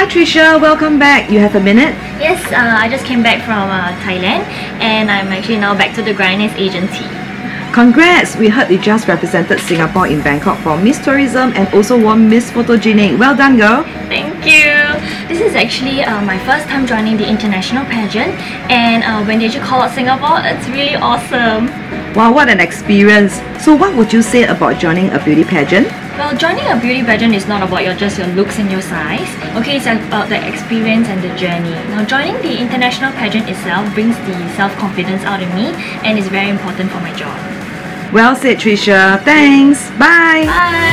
Hi Tricia, welcome back. You have a minute? Yes, uh, I just came back from uh, Thailand and I'm actually now back to the Grannis agency. Congrats! We heard you just represented Singapore in Bangkok for Miss Tourism and also won Miss Photogenic. Well done, girl! Thank you! This is actually uh, my first time joining the international pageant and uh, when they call out Singapore, it's really awesome. Wow, what an experience! So what would you say about joining a beauty pageant? Well, joining a beauty pageant is not about your just your looks and your size. Okay, it's about the experience and the journey. Now, joining the international pageant itself brings the self-confidence out of me and is very important for my job. Well said, Tricia. Thanks. Bye. Bye!